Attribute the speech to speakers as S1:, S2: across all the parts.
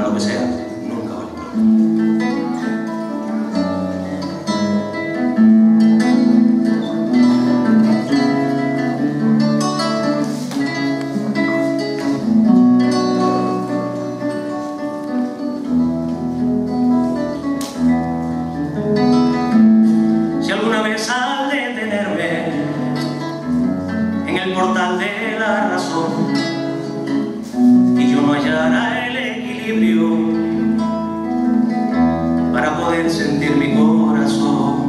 S1: Lo que sea, si alguna vez al detenerme en el portal de la razón. sentir mi corazón.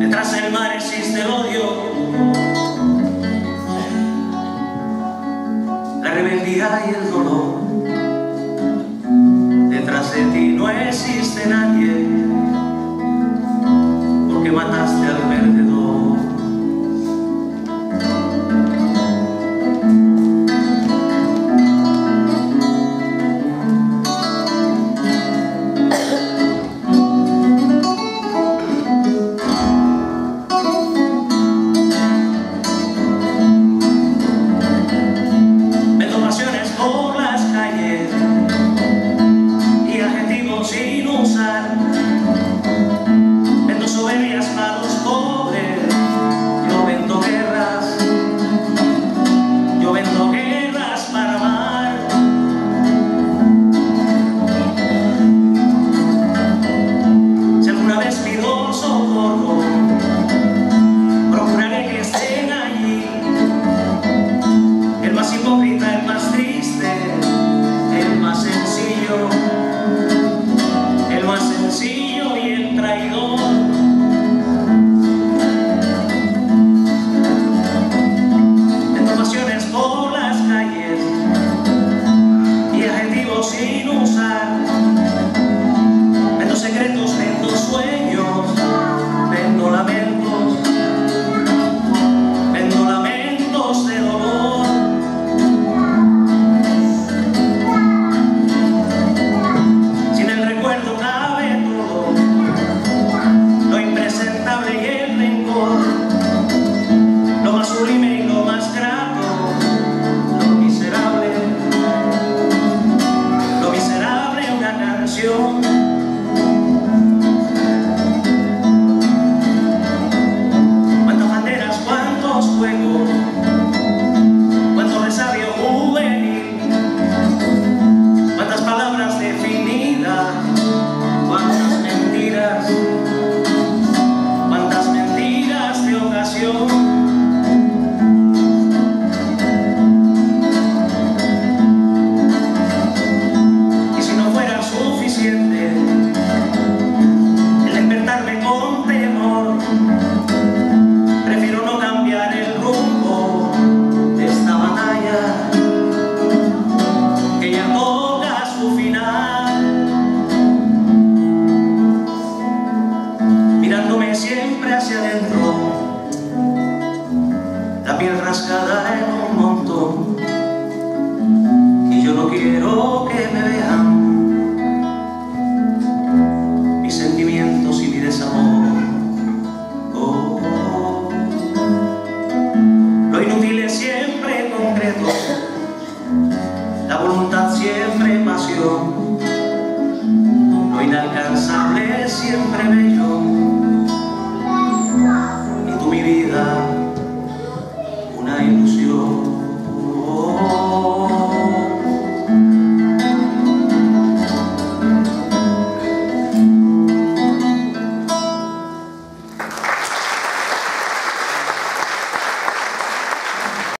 S1: Detrás del mar existe el odio, la rebeldía y el dolor. Detrás de ti no existe nadie, porque mataste al perdedor. piel rascada en un montón. Que yo no quiero que me vean mis sentimientos y mi desamor. Oh, oh. lo inútil es siempre concreto. La voluntad siempre pasión. Lo inalcanzable siempre bello. ilusión.